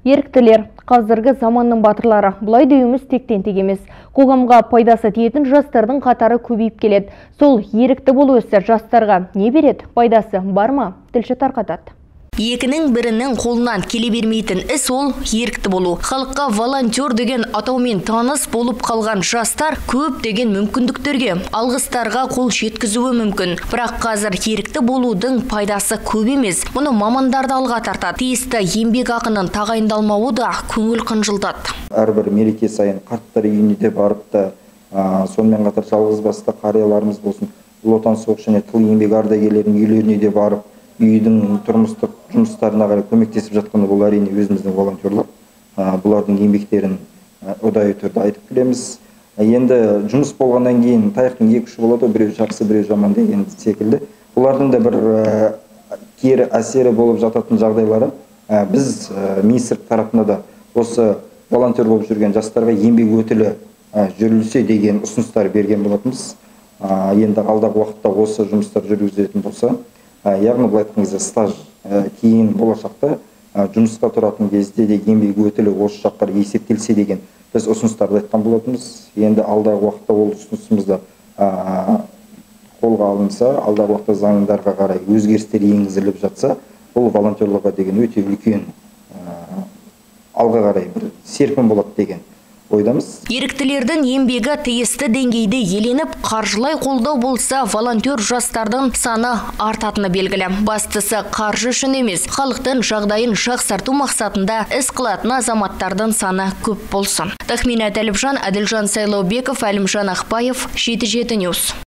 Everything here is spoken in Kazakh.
Еріктілер, қазіргі заманның батырлары, бұлай деуіміз тектен тек емес. Қоғамға пайдасы тиетін жастардың қатары көбейіп келеді. Сол ерікті болу ісі жастарға не береді? Пайдасы бар ма? Тілші тарқатады. Екінің бірінің қолынан келе бермейтін іс ол ерікті болу. Халыққа волонтер деген атаумен таныс болып қалған жастар көп деген мүмкіндіктерге, алғыстарға қол жеткізуі мүмкін. Бірақ қазір ерікті болудың пайдасы көп емес. Мұны мамандарды алға тартады. Тиісті еңбек ақының тағайындалмауы да көңіл қынжылтады. әрбір мереке сайын қарттар үйіне де барып та сонымен қатар жалғыз басты қарияларымыз болсын ұлы отан соғыс және тыл еңбек ардагерлерінің үйлеріне де барып үйдің тұрмыстық жұмыстарына қарай көмектесіп жатқаны бұл әрине өзіміздің волонтерлар бұлардың еңбектерін ұдайы түрде айтып келеміз. Енді жұмыс болғаннан кейін таяқтың екі ұшы болады ғой біреу жақсы біреу жаман деген секілді. Бұлардың да бір кері әсері болып жататын жағдайлары. Біз министрлік тарапында да осы волонтер болып жүрген жастарға еңбек өтілі жүрілсе деген ұсыныстар берген болатынбыз. Енді алдағы уақытта осы жұмыстар жүргізілетін болса яғни былай айтқан кезде стаж кейін болашақта жұмысқа тұратын кезде де еңбек өтілі осы жақтар есептелсе деген. Біз ұсыныстарды айтқан болатынбыз. Енді алдағы уақытта ол ұсынысымыз да ә, қолға алынса алдағы уақытта заңдарға қарай өзгерістер енгізіліп жатса бұл волонтерларға деген өте үлкен алға қарай бір серпін болады деген. Ойдамыз Еріктілердің еңбегі тиісті деңгейде еленіп, қаржылай қолдау болса, волонтер жастардың саны артатыны белгілі. Бастысы қаржы үшін емес, халықтың жағдайын жақсарту мақсатында іс қылатын азаматтардың саны көп болсын. Тахмина Тәліпжан, Әділжан Сайлаубеков, Әлімжан Ақпаев, 77 Ньюс.